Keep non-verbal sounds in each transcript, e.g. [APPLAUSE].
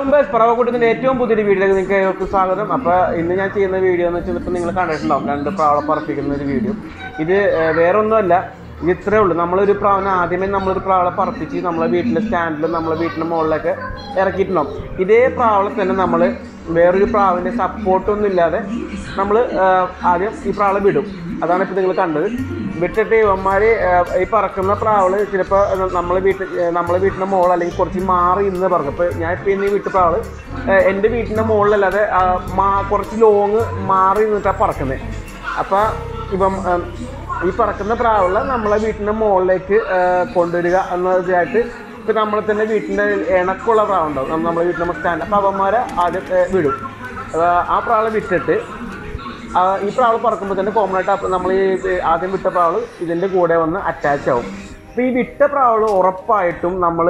പ്രവകൂട്ടത്തിന്റെ ഏറ്റവും പുതിയൊരു വീഡിയോയിലേക്ക് നിങ്ങൾക്ക് ഏവർക്കും സ്വാഗതം. അപ്പോൾ ഇന്ന് ഞാൻ ചെയ്യുന്ന വീഡിയോ എന്ന് വെച്ചാൽ ഇപ്പം നിങ്ങൾ കണ്ടിട്ടുണ്ടാവും. രണ്ട് പ്രാവളെ പറപ്പിക്കുന്ന ഒരു വീഡിയോ. ഇത് ഏർ, വേറെ ഒന്നുമല്ല ഇത് ഇത്രേ ഉള്ളൂ. നമ്മളൊരു പ്രാവിനെ ആദ്യമേ നമ്മളൊരു പ്രാവളെ പറപ്പിച്ച് നമ്മളെ വീട്ടിലെ സ്റ്റാൻഡിലും നമ്മളെ വീട്ടിന്റെ മുകളിലൊക്കെ ഇറക്കിയിട്ടുണ്ടാവും. ഇതേ പ്രാവളെ തന്നെ നമ്മൾ വേറൊരു പ്രാവിന്റെ സപ്പോർട്ടൊന്നും ഇല്ലാതെ നമ്മൾ ആദ്യം ഈ പ്രാവളെ വിടും. അതാണ് ഇപ്പോൾ നിങ്ങൾ കണ്ടത്. വിട്ടിട്ട് ഇവന്മാർ ഈ പറക്കുന്ന പ്രാവൾ ചിലപ്പോൾ നമ്മളെ വീട്ടിൽ നമ്മളെ വീട്ടിന്റെ മുകൾ അല്ലെങ്കിൽ കുറച്ച് മാറി ഇന്ന് പറക്കും ഇപ്പോൾ ഞാൻ ഇപ്പോൾ ഇന്ന് വീട്ടിൽ പ്രാവൾ എന്റെ വീട്ടിന്റെ മുകളിലല്ലാതെ കുറച്ച് ലോങ് മാറി നിന്നിട്ടാണ് പറക്കുന്നത് അപ്പോൾ ഇപ്പം ഈ പറക്കുന്ന പ്രാവുള്ള നമ്മളെ വീട്ടിന്റെ മുകളിലേക്ക് കൊണ്ടുവരിക എന്നതായിട്ട് ഇപ്പം നമ്മളെ തന്നെ വീട്ടിന്റെ ഇണക്കുള്ള പ്രാവുണ്ടാവും. നമ്മ- നമ്മളെ വീട്ടിൽ സ്റ്റാൻഡ് അപ്പോൾ അവന്മാരെ ആദ്യം വിടും. ആ പ്രാവളെ വിട്ടിട്ട് ഈ പ്രാവൾ പറക്കുമ്പോൾ തന്നെ കോമൺ ആയിട്ട് നമ്മൾ ഈ ആദ്യം വിട്ട പ്രാവൾ ഇതിന്റെ കൂടെ വന്ന് അറ്റാച്ച് ആവും. അപ്പോൾ ഈ വിട്ട പ്രാവൾ ഉറപ്പായിട്ടും നമ്മൾ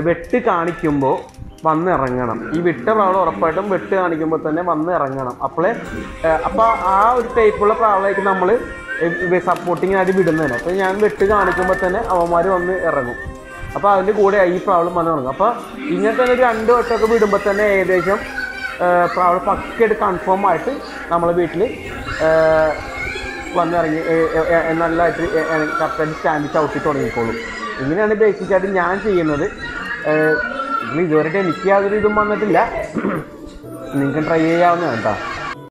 വെട്ട് കാണിക്കുമ്പോൾ വന്നിറങ്ങണം ഈ വിട്ട പ്രാവൾ ഉറപ്പായിട്ടും വെട്ട് കാണിക്കുമ്പോൾ തന്നെ വന്ന് ഇറങ്ങണം. അപ്പോൾ അപ്പോൾ ആ ഒരു ടൈപ്പുള്ള പ്രാവളേക്ക് നമ്മൾ സപ്പോർട്ടിങ് ആയിട്ട് വിടുന്നതിന് അപ്പോൾ ഞാൻ വെട്ട് കാണിക്കുമ്പോൾ തന്നെ അവന്മാർ വന്ന് ഇറങ്ങും. അപ്പോൾ അതിന്റെ കൂടെ ഈ പ്രാവളും വന്ന് ഇറങ്ങും. അപ്പോൾ ഇങ്ങനെ തന്നെ ഒരു രണ്ട് വട്ടമൊക്കെ വിടുമ്പോൾ തന്നെ ഏകദേശം പ്രാവൾ പക്കയായിട്ട് കൺഫേം ആയിട്ട് നമ്മളെ വീട്ടിൽ വന്നിറങ്ങി നല്ലതായിട്ട് കറക്റ്റായിട്ട് സ്റ്റാൻഡ് ചവിട്ടി തുടങ്ങിക്കോളും. ഇങ്ങനെയാണ് ബേസിക്കായിട്ട് ഞാൻ ചെയ്യുന്നത്. ഇതുവരെ എനിക്ക് യാതൊരു ഇതും വന്നിട്ടില്ല. [CLEARS THROAT] നിങ്ങൾക്ക് ട്രൈ ചെയ്യാവുന്നതാണ് കേട്ടോ